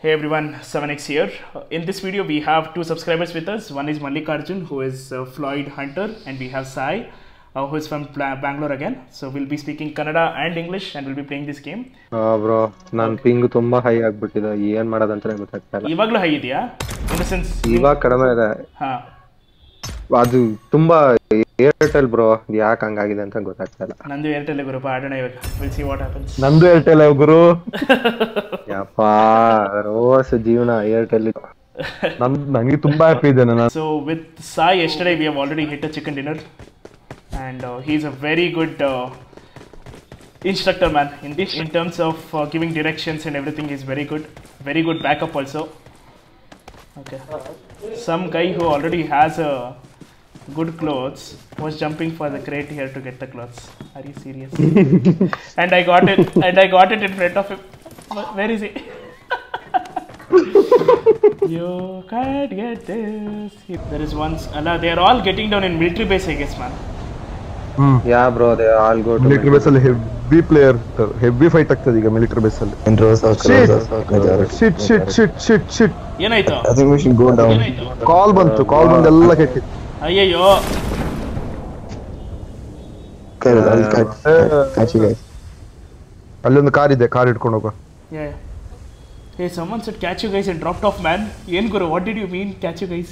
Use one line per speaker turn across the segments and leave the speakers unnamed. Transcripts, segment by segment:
Hey everyone, 7x here. Uh, In this video, we have two subscribers with us. One is Mallikarjun, who is uh, Floyd Hunter, and we have Sai, uh, who is from Pla- Bangalore again. So we'll be speaking Kannada and English, and we'll be playing this game.
bro bro ನನ್ ping ತುಂಬಾ high ಆಗ್ಬಿಟ್ಟಿದೆ ಏನ್ ಮಾಡೋದಂತಾನೆ ಗೊತ್ತಾಗ್ತಾ ಇಲ್ಲ
ಇವಾಗಲೂ high ಇದೆಯಾ in the sense
ಇವಾಗ ಕಡಿಮೆ ಇದೆ
ಹಾ
ಅದು ತುಂಬಾ ಏರ್ಟೆಲ್ ಬ್ರೋ ಯಾಕೆ ಹಂಗಾಗಿದೆ ಅಂತ ಗೊತ್ತಾಗ್ತಾ ಇಲ್ಲ
ನಂದು ಏರ್ಟೆಲ್ ಗುರುಪ ಆಡೋಣ ಇವಾಗ ವಿಲ್ ಸಿ ವಾಟ್ ಹ್ಯಾಪನ್ಸ್
ನಂದು ಏರ್ಟೆಲ್ ಗುರು
ಯಪ್ಪ ರೋಸ್ ಜೀವನ ಏರ್ಟೆಲ್
ನನ್ ನಂಗೆ ತುಂಬಾ ಹ್ಯಾಪಿ ಇದೆ ನಾನು
So with Sai, yesterday we have already hit a chicken dinner, and uh, he's a very good uh, instructor, man. In this, in terms of uh, giving directions and everything, he's very good. Very good backup also. Okay. Some guy who already has a good clothes was jumping for the crate here to get the clothes. Are you serious? and I got it. And I got it in front of him. Where is he? You can't get this. There is one. Allah, they are all getting down in military base, I guess, man.
Yeah bro they all go to
military base ಅಲ್ಲಿ heavy player heavy fight ಆಗ್ತದೆ ಈಗ military base ಅಲ್ಲಿ
Intros are close are majority.
Shit shit shit shit shit
ಏನಾಯ್ತು
I think we should go down.
ಏನಾಯ್ತು
ಕಾಲ್ ಬಂತು call ಬಂದು ಎಲ್ಲ ಕೆಟ್ಟಿ
ಅಯ್ಯಯ್ಯೋ
Okay, I'll catch, catch you guys.
ಅಲ್ಲೊಂದು ಕಾರ್ ಇದೆ ಕಾರ್ ಇಟ್ಕೊಂಡು ಹೋಗೋ
Yeah. Hey, someone said catch you guys and dropped off, man. Yen Guru, what did you mean, catch you guys?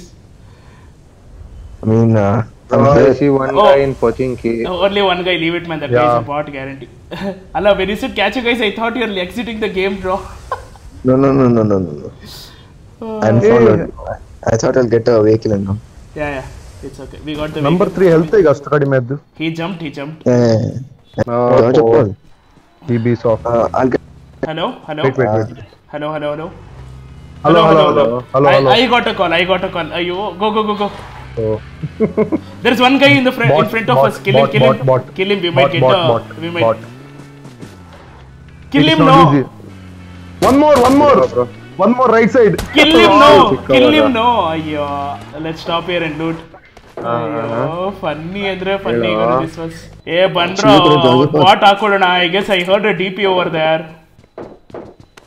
I mean, uh, I'm
I
here.
see one
Oh.
guy in Pochinki.
Oh, only one guy, leave it, man. That guy is
Yeah.
a bot, guarantee. Allah, when you said catch you guys, I thought you were exiting the game, bro.
No, no, no, no, no, no, no. I'm
Hey.
followed. I thought I'll get a vehicle and all.
yeah, yeah. It's okay. We got the
number three health ಈಗ ಅಷ್ಟು ಕಡಿಮೆ ಇದ್ದು
He jumped, he jumped.
Yeah, yeah, yeah.
Oh,
Dodge a
oh.
ball.
E B soft
Uh, I'll get.
Hello, hello.
Wait wait wait
Hello, hello, hello.
Hello hello hello hello
I,
hello
I got a call. I got a call. Ayo, go, go, go, go. There's one guy in the front, in
Bot,
front of
bot,
us. Kill him,
bot,
kill him,
bot, bot.
kill him. We might get
bot,
a,
bot,
we might
bot.
kill him.
It's
No,
not easy. One more, one more,
bro.
one more right side.
kill him. No,
ಚಿಕ್ಕವರ.
kill him. No. Ayo, let's stop here and loot. ಅಯ್ಯೋ funny ಅಂದ್ರೆ funny
ಹೇಳೋ.
This was ಏ ಬಂದ್ರೋ
ಚಿಕ್ಕದು ಜಾಗ
bot ಹಾಕೊಳ್ಳೋಣ I guess I heard D P over there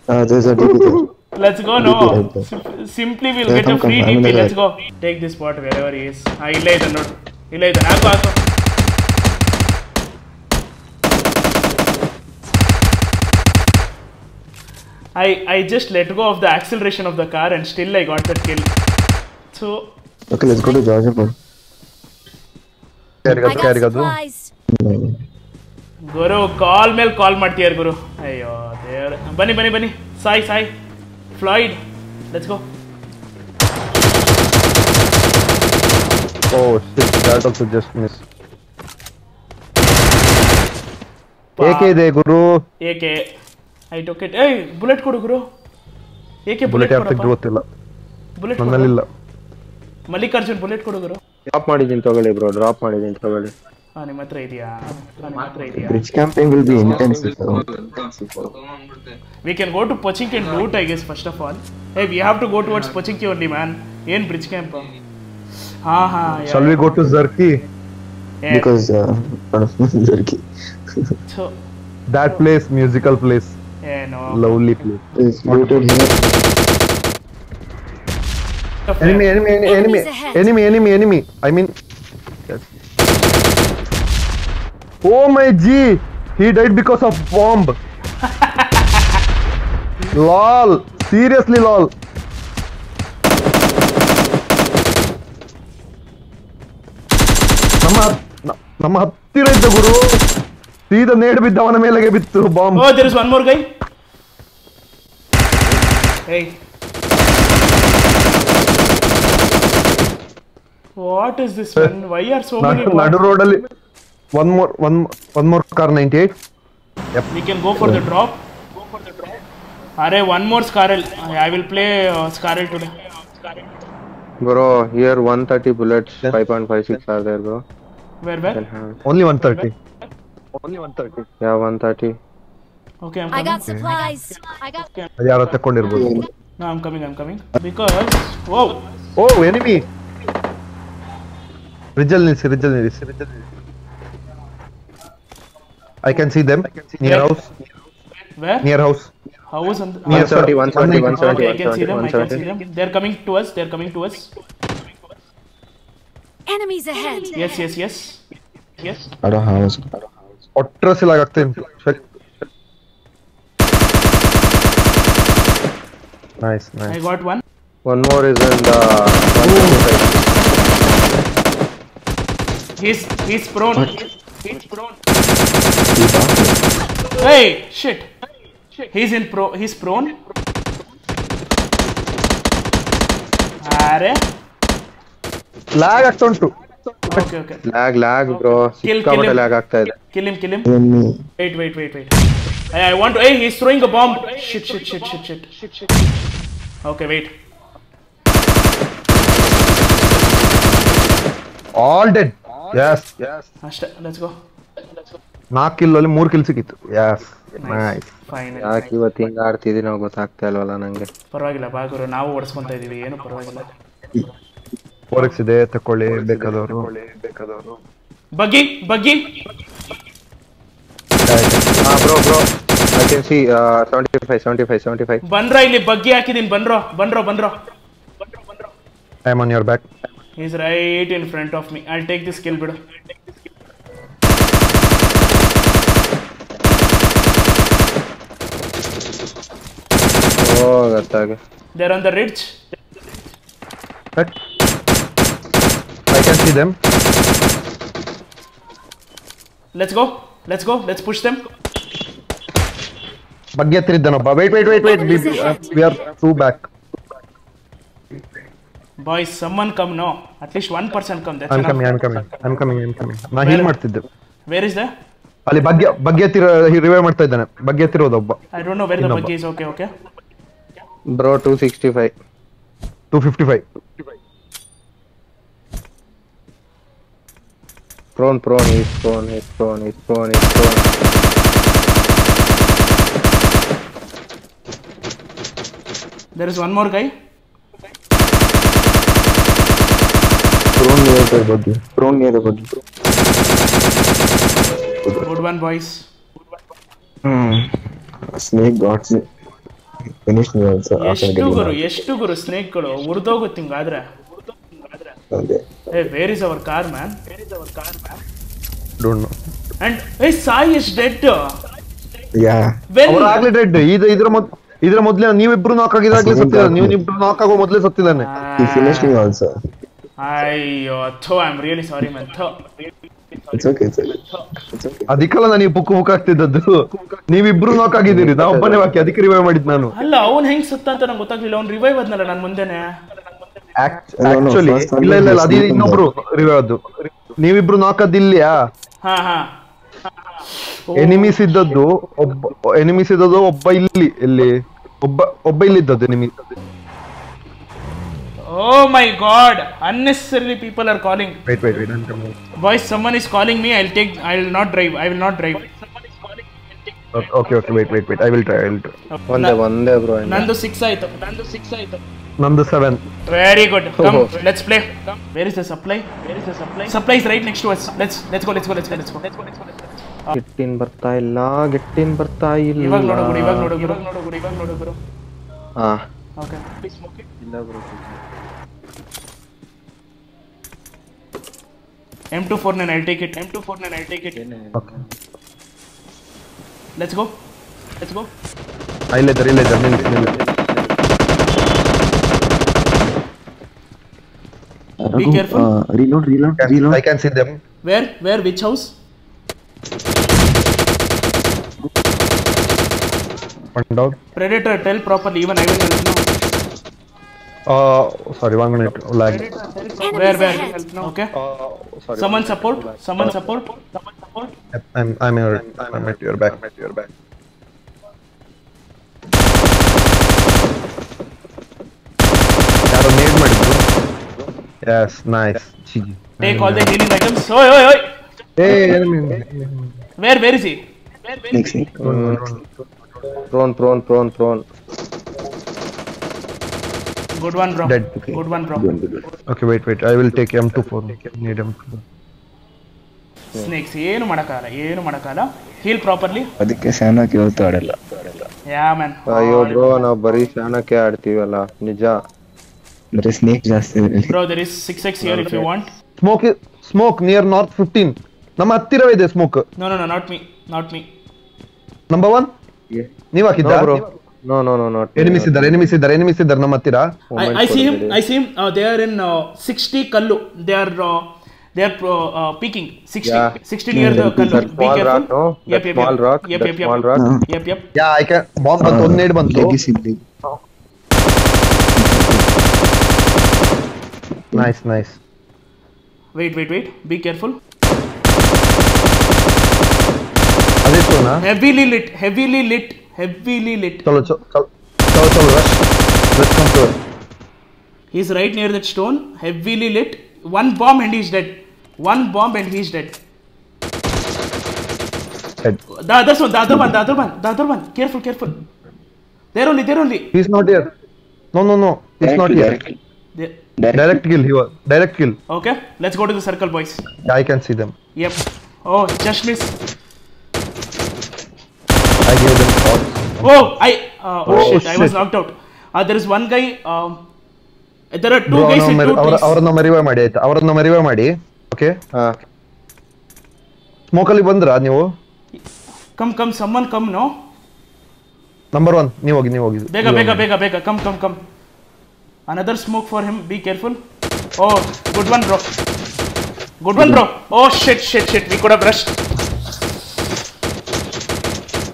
Uh, there's a DP there.
Let's go no
DP right there.
Simply will
Yeah,
get a
come,
free
come,
D
I'm
P
in the
let's go take this bot wear ever is ಹಾ ಇಲ್ಲೇ ಇದೆ ನೋಡು ಇಲ್ಲೇ ಇದೆ ಹಾಕು ಹಾಕು I, I just let go of the acceleration of the car and still I got that kill. So
Okay, let's go to Georgia. Bro.
Carry
I
got,
got
carry got.
supplies.
ಗುರು ಕಾಲ್ ಮೇಲೆ ಕಾಲ್ ಮಾಡ್ತೀಯಾರ ಗುರು ಅಯ್ಯೋ ದೇವ್ರ ಬನ್ನಿ ಬನ್ನಿ ಬನ್ನಿ ಸಾಯ್ ಸಾಯ್ Floyd let's go
Oh shit, that also just missed. ಏಕೆ ಇದೆ ಗುರು
ಏಕೆ I ಟೋಕ್ it ಏಯ್ ಬುಲೆಟ್ ಕೊಡು ಗುರು ಏಕೆ
ಬುಲೆಟ್
ಬುಲೆಟ್
ಯಾರು ತೆಗ್ದು ಗೊತ್ತಿಲ್ಲ
ಬುಲೆಟ್
ನನ್ನಲ್ಲಿಲ್ಲ
ಮಲ್ಲಿಕಾರ್ಜುನ್ ಬುಲೆಟ್ ಕೊಡು ಗುರು
ಡ್ರಾಪ್ ಮಾಡಿದೀನಿ ತಗೊಳ್ಳಿ ಬ್ರೋ ಡ್ರಾಪ್ ಮಾಡಿದೀನಿ ತಗೊಳ್ಳಿ
ಹಾ ನಿಮ್ಮ ಹತ್ರ ಇದೆಯಾ ಹಾ, ನಿಮ್ಮ ಹತ್ರ ಇದೆಯಾ
Bridge camping will be intensive. So.
We can go to Pochinki and loot I guess first of all hey we have to go towards Pochinki only man ಏನ್ ಬ್ರಿಡ್ಜ್ ಕ್ಯಾಂಪ್ ಹಾ ಹಾ
Shall we go to Zerki?
Because uh, one of my jerky.
So
That place, musical place,
ಏನೋ
lovely place.
Is looted here.
Enemy, enemy, enemy, enemy,
Enemies ahead.
enemy, enemy, enemy. I mean, yes. Oh my G, he died because of bomb. lol, seriously lol. ನಮ್ಮ ಹತ್- ನ- ನಮ್ಮ ಹತ್ತಿರ ಇದ್ದ ಗುರು ಸೀದಾ ನೇಡ್ ಬಿದ್ದ ಅವನ ಮೇಲೆಗೆ ಬಿತ್ತು bomb
Oh, there is one more guy. Hey. What is this man? Why are so many
Nadu. One more one one more car 98. Yep.
We can go for the drop. Go for the drop. Are one more SCAR-L. I will play uh, SCAR-L today.
Bro, here 130 bullets, 5.56 are there, bro.
Where, where?
Only 130. Only
130. Yeah, 130.
Okay, I'm coming.
I got supplies. I got.
Yeah, I'm coming. I'm coming. Because. Whoa.
Oh, enemy. ರಿಜಲ್ ನಿಲ್ಸಿ ರಿಜಲ್ ನಿಲ್ಸಿ ರಿಜಲ್ ನಿಲ್ಸಿ I can see them near house
Where?
Near house
House and
Near sir.
170, 170, 170,
Okay, I can see them. I can
170.
see them. They're coming to us. They're coming to us.
Enemies ahead!
Yes, yes, yes. Yes.
I don't have
ಒಟ್ರಸಿಲಾಗ ಆಗ್ತಾ ಉಂಟು nice
I
nice
got one.
One more is in the 155.
He's he's prone. He's prone. Hey, shit. He's in pro. He's prone. ಅರೆ
lag ಆಗ್ತಾ ಉಂಟು
okay okay
Lag, lag, bro.
Kill,
ಸಿಕ್ಕಾಪಟ್ಟೆ
kill him.
lag ಆಗ್ತಾ ಇದೆ.
kill him kill him
enemy.
wait wait wait wait hey, I want to hey he's throwing a bomb shit shit shit shit shit shit shit okay wait
all dead Yes
ಅಷ್ಟೇ let's go.
ನಾಲ್ಕು kill ಅಲ್ಲಿ ಮೂರು kill ಸಿಕ್ಕಿತ್ತು. Yes nice
fine
ಯಾಕೆ ಇವತ್ತು ಹಿಂಗ ಆಡ್ತಿದ್ದೀನಿ ನಾವು ಗೊತ್ತಾಗ್ತಾ ಇಲ್ವಲ್ಲ ನಂಗೆ.
ಪರವಾಗಿಲ್ಲ ಬಾಗುರು ನಾವು ಓಡಿಸ್ಕೊಂತ ಇದೀವಿ ಏನು ಪರವಾಗಿಲ್ಲ.
ಇದೆ ತಕೊಳ್ಳಿ ಬೇಕಾದವರು. ಬೇಕಾದವರು
ಬಗ್ಗಿ. ಬಗ್ಗಿ
ಹಾ bro bro I can see seventy five seventy five seventy five
ಬಂದ್ರ ಇಲ್ಲಿ ಬಗ್ಗಿ ಹಾಕಿದೀನಿ ಬಂದ್ರೋ ಬಂದ್ರೋ ಬಂದ್ರೋ.
I on your back
He's right in front of me. I'll take this kill, bro.
Oh, that's.
They're on the ridge.
What? I can see
them. Let's go. Let's go. Let's push
them. But get rid of them. Wait, wait, wait, wait. We, uh, we are two back.
Boys summon come no at least one percent come
I'm coming I'm coming I'm coming I'm coming ನಾ heal ಮಾಡ್ತಿದ್ದೆ
where is the
ಅಲ್ಲಿ ಬಗ್ಗೆ ಬಗ್ಗೆ ಎತ್ತಿರೋ revive ಮಾಡ್ತಾ ಇದ್ದಾನೆ ಬಗ್ಗೆ ಎತ್ತಿರೋದು ಒಬ್ಬ
I don't know wear the
ಇನ್ನೊಬ್ಬ.
ಬಗ್ಗಿ is okay okay
bro two sixty five
two fifty five
prone prone is prone is prone is prone is prone
there
near the buggy. Prone near the buggy.
Good one boys
Hmm. Snake got me. Finished me also after
ಎಷ್ಟು
getting
ಗುರು
out.
ಎಷ್ಟು ಗುರು ಸ್ನೇಕ್ಗಳು ಉರ್ದೋಗುತ್ತೆ ಹಿಂಗಾದ್ರೆ
Okay.
ಏ where is our car man
don't know
and ಏ Sai is dead
Yeah.
Well
ಅವ್ರು ಆಗ್ಲೇ dead ಇದು ಇದ್ರ ಮೊದ್ ಇದ್ರ ಮೊದ್ಲೇ ನೀವಿಬ್ರು ನಾಕ್ ಆಗಿದಾಗ್ಲೇ ಸತ್ತಿದ್ದಾನೆ ನೀವು ಇಬ್ರು ನಾಕ್ ಆಗೋ ಮೊದ್ಲೇ ಸತ್ತಿದ್ದಾನೆ
He finished me also.
ಅಯ್ಯೋ though
I am really sorry man though.
ಅದಕ್ಕೆಲ್ಲ ನಾನು ಪುಕ್ಕು ಪುಕ್ ಆಗ್ತಿದ್ದದ್ದು. ನೀವಿಬ್ರು ನಾಕ್ ಆಗಿದ್ದೀರಿ. ನಾ ಒಬ್ಬನೇ ಬಾಕಿ ಅದಕ್ಕೆ ರಿವೈವ್ ಮಾಡಿದ್ ನಾನು.
ಅಲ್ಲ ಅವ್ನ್ ಹೆಂಗ್ ಸುತ್ತ ಅಂತ ನಂಗೆ ಗೊತ್ತಾಗ್ಲಿಲ್ಲ. ಅವ್ನ್ ರಿವೈವ್ ಆದ್ನಲ್ಲ ನನ್ ಮುಂದೆನೆ.
ಆಕ್ಚುಲಿ ಇಲ್ಲ ಇಲ್ಲ ಇಲ್ಲ ಅದು ಇನ್ನೊಬ್ರು ರಿವೈವ್ ಅದು ನೀವಿಬ್ರು ನಾಕ್ ಅದಿಲ್ಯಾ
ಹಾ ಹಾ.
ಎನಿಮೀಸ್ ಇದ್ದದ್ದು ಒಬ್ಬ ಎನಿಮೀಸ್ ಇದ್ದದ್ದು ಒಬ್ಬ ಇಲ್ಲಿ ಇಲ್ಲಿ. ಒಬ್ಬ ಒಬ್ಬ ಇಲ್ಲಿದ್ದದ್ದು enemy
O my god unnecessary people are calling
wait wait wait
boys summon is calling me I take I will not drive I will not drive
okay okay wait wait wait I will try I will try
ಒಂದೇ ಒಂದೇ bro
ನಂದು six ಆಯ್ತು ನಂದು six ಆಯ್ತು
ನಂದು seven
very good come let's play where is the supply where is the supply supply is right next to us let's let's go let's go let's go let's go let's go let's go
ಗಿಟ್ಟಿನ್ ಬರ್ತಾ ಇಲ್ಲ ಗಿಟ್ಟಿನ್ ಬರ್ತಾ ಇಲ್ಲ
ಇವಾಗ ನೋಡು ಗುರು ಇವಾಗ ನೋಡು ಗುರು ನೋಡು ಗುರು ಇವಾಗ ನೋಡು ಗುರು
ಹಾ Okay. Please
smoke it. No, bro. M249, I'll take it. M249, I'll take it. Okay. Let's
go.
Let's go. I'll let
her, I'll let her. Nil, nil.
Be careful.
Uh, reload, reload, can, reload. I can see them. Where? Where? Which house?
I can see them
where where which house
one out
predator tell properly even I will help no
sorry one minute lag
wear
Enemies
wear
ahead!
Okay summon support summon support
I'm I'm your I'm at your back. At your back. ಯಾರೋ nade ಮಾಡಿದ್ರು yes nice GG
take all the healing items ಓಯ್ ಓಯ್ ಓಯ್
ಏ
wear where is he
Next, next.
Prone prone Prone prone
good one bro
Dead.
Good one bro
Good, good, good.
Okay wait wait I will take em to four need em to
snakes ಏನು ಮಾಡಕ್ಕಾಗಲ್ಲ ಏನು ಮಾಡಕ್ಕಾಗಲ್ಲ Heal properly.
ಅದಕ್ಕೆ ಶಾನಕ್ಕೆ ಇವತ್ತು ಆಡಲ್ಲ
Yeah, man.
ಅಯ್ಯೋ bro ನಾವ್ ಬರೀ ಶಾನಕ್ಕೆ ಆಡ್ತೀವಲ್ಲ ನಿಜ
ಬರೀ ಸ್ನೇಕ್ ಜಾಸ್ತಿ ಇರಲಿ
Bro, there is 6x here if you want.
Smoke smoke near north fifteen ನಮ್ಮ ಹತ್ತಿರವೇ ಇದೆ smoke
No, no, no, not me. Not me.
Number one ನೀವ್ ಹಾಕಿದ್ದ
bro no no no not
enemies ಇದ್ದಾರೆ ಎನಿಮಿಸ್ ಇದ್ದಾರೆ enemies ಇದ್ದಾರೆ ನಮ್ಮ ಹತ್ತಿರ
I, I see him. I see him. Uh, they are in uh, 60 Kallu. They are uh, they are uh, uh, peaking 60
Yeah.
60 near the Kallu.
that
Be
small
careful.
rock, no?
Yep,
That
yep,
small
yep.
rock,
Yep,
that
yep, yep.
small rock.
Yep, yep.
Yeah I can bomb ಬಂತು ಒಂದ್ ನೇಡ್ ಬಂತು
ಲೆಗಿಸಿ
nice nice
Wait, wait, wait. Be careful. Heavily lit, heavily lit, heavily lit.
Lit चलो चलो चलो चलो rush rush कम
करो he is right near that stone heavily lit one bomb and he is dead one bomb and he is
dead Head.
The other one, the other one, the other one, the other one. Careful, careful. There only, there only.
He's not here. No, no, no. He's direct not kill, here. Direct.
There.
Direct. kill. He was direct kill.
Okay, let's go to the circle, boys.
Yeah, I can see them.
Yep. Oh, just miss.
I gave them shots.
Oh, I. Uh, oh,
oh
shit, shit, I was knocked out. Uh, there is one guy. Um, there are two
Bro, ಮಾಡಿ ಆಯ್ತಾ? ಅವರನ್ನು ಮರಿವೆ ಮಾಡಿ okay
smoke
ಅಲ್ಲಿ ಬಂದ್ರಾ ನೀವು?
Come come ಸಮ್ಮನ್ come no
number one ನೀವು ಹೋಗಿ ನೀವು ಹೋಗಿ.
ಬೇಗ ಬೇಗ ಬೇಗ ಬೇಗ come come come another smoke for him be careful oh good one bro good one bro oh shit shit shit we could have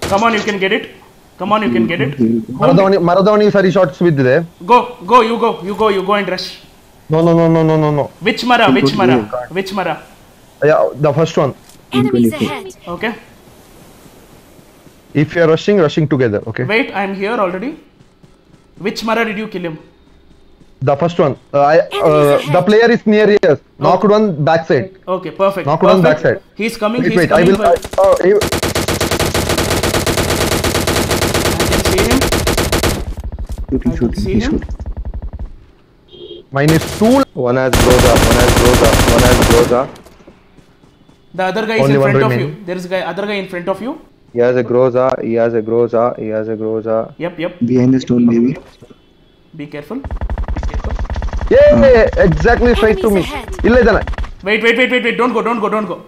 Come on, you can get it. Come on, you can get it.
Maradoni, Maradoni, sorry, shots with there.
Go, go, you go, you go, you go and rush.
No, no, no, no, no, no, no.
Which Mara? Which Mara? Which Mara?
Yeah, the first one.
Enemies ahead.
Okay.
If you are rushing, rushing together. Okay.
Wait, I am here already. Which Mara did you kill him?
The first one. Uh, I, uh, the player is near here. Knocked
oh. one
backside. Okay, perfect.
Knocked perfect.
one backside.
He's coming.
Wait,
he's
wait.
Coming
I oh,
will. Shooting,
shooting,
he's
shooting.
Mine two.
One has Groza, one has Groza, one has Groza.
The other guy
Only
is
in
front remain. of you. There is guy, other guy in front of you.
He has a Groza, he has a Groza, he has a Groza.
Yep, yep.
Behind the stone, maybe.
Be careful. Be careful.
Yeah, uh. exactly straight to me. Illa jana.
Wait, wait, wait, wait, wait. Don't go, don't go, don't go.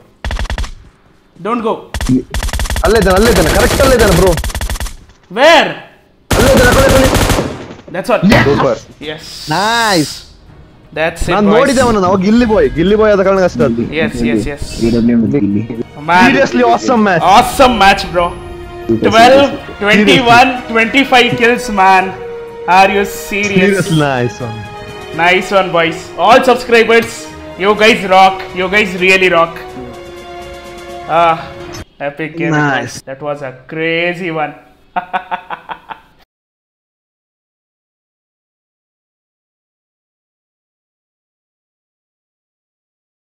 Don't go.
Alle jana. alle jana. Correct alle jana, bro.
Where?
Alle jana. Alle jana.
That's what.
Super
Yes.
Nice
That's it.
ನಾನು
boys.
ನೋಡಿದೆ ಅವನು ನಾವು ಗಿಲ್ಲಿ ಬಾಯ್ ಗಿಲ್ಲಿ ಬಾಯ್ ಆದ ಕಾರಣ ಅಷ್ಟೇ ಅದು
Yes, yes, yes.
A W M ಇಲ್ಲಿ
Man.
Seriously awesome match
Awesome match, bro. 12, 21, 25 kills, man. Are you serious?
Serious nice
Nice one, boys. All subscribers, you guys rock. You guys really rock. Ah, epic game. it was.
Nice.
That was a crazy one.